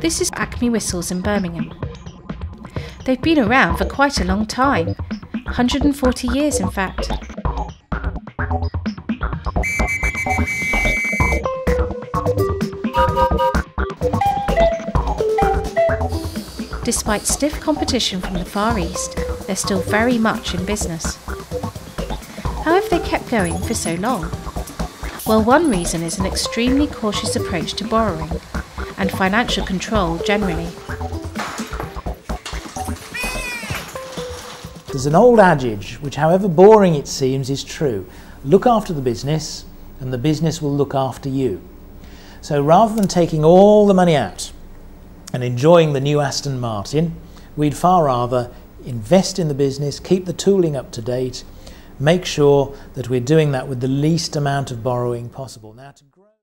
This is Acme Whistles in Birmingham. They've been around for quite a long time 140 years, in fact. Despite stiff competition from the Far East, they're still very much in business. How have they kept going for so long? Well, one reason is an extremely cautious approach to borrowing and financial control generally. There's an old adage, which, however boring it seems, is true look after the business, and the business will look after you. So rather than taking all the money out and enjoying the new Aston Martin, we'd far rather invest in the business, keep the tooling up to date, make sure that we're doing that with the least amount of borrowing possible. Now, to grow